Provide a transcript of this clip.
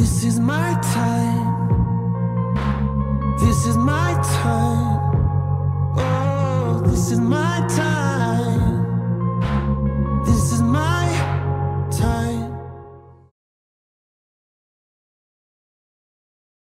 This is my time.